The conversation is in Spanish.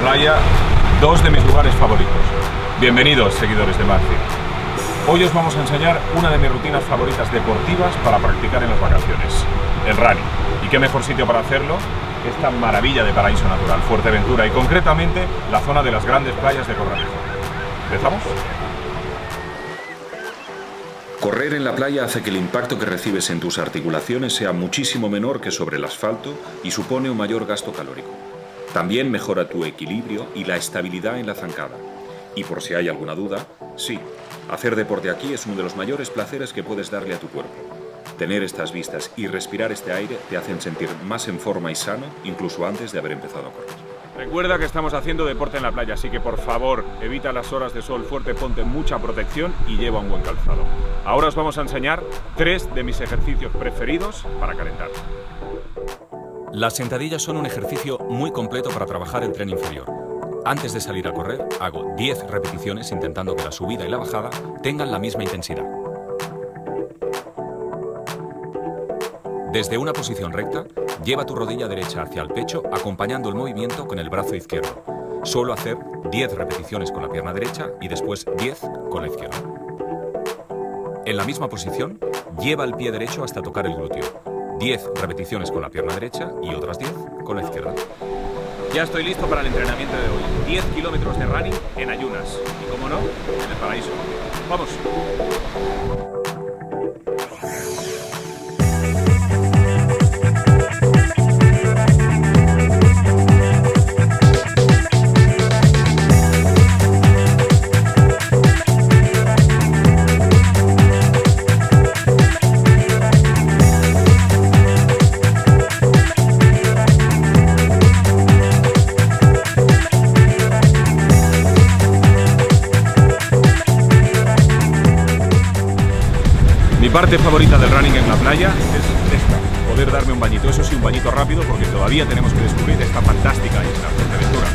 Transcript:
playa dos de mis lugares favoritos. Bienvenidos, seguidores de Marci. Hoy os vamos a enseñar una de mis rutinas favoritas deportivas para practicar en las vacaciones, el running. ¿Y qué mejor sitio para hacerlo? Esta maravilla de paraíso natural, Fuerteventura, y concretamente la zona de las grandes playas de Corralejo. ¿Empezamos? Correr en la playa hace que el impacto que recibes en tus articulaciones sea muchísimo menor que sobre el asfalto y supone un mayor gasto calórico. También mejora tu equilibrio y la estabilidad en la zancada. Y por si hay alguna duda, sí, hacer deporte aquí es uno de los mayores placeres que puedes darle a tu cuerpo. Tener estas vistas y respirar este aire te hacen sentir más en forma y sano incluso antes de haber empezado a correr. Recuerda que estamos haciendo deporte en la playa, así que por favor evita las horas de sol fuerte, ponte mucha protección y lleva un buen calzado. Ahora os vamos a enseñar tres de mis ejercicios preferidos para calentar. Las sentadillas son un ejercicio muy completo para trabajar el tren inferior. Antes de salir a correr, hago 10 repeticiones intentando que la subida y la bajada tengan la misma intensidad. Desde una posición recta, lleva tu rodilla derecha hacia el pecho acompañando el movimiento con el brazo izquierdo. Solo hacer 10 repeticiones con la pierna derecha y después 10 con la izquierda. En la misma posición, lleva el pie derecho hasta tocar el glúteo. 10 repeticiones con la pierna derecha y otras 10 con la izquierda. Ya estoy listo para el entrenamiento de hoy. 10 kilómetros de running en ayunas. Y como no, en el paraíso. ¡Vamos! Mi parte favorita del running en la playa es esta, poder darme un bañito, eso sí, un bañito rápido porque todavía tenemos que descubrir esta fantástica isla, Fuerteventura.